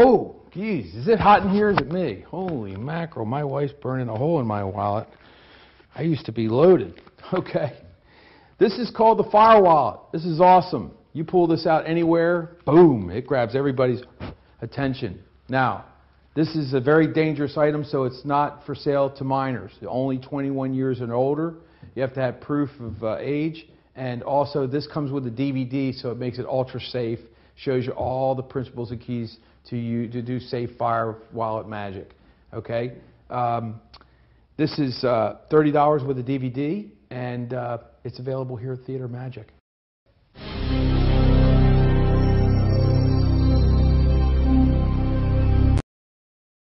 Oh, geez, is it hot in here? Is it me? Holy mackerel, my wife's burning a hole in my wallet. I used to be loaded. Okay. This is called the Fire Wallet. This is awesome. You pull this out anywhere, boom, it grabs everybody's attention. Now, this is a very dangerous item, so it's not for sale to minors. Only 21 years and older. You have to have proof of uh, age. And also, this comes with a DVD, so it makes it ultra safe. Shows you all the principles and keys to you to do safe fire wallet magic. Okay. Um, this is uh, $30 with a DVD, and uh, it's available here at Theater Magic.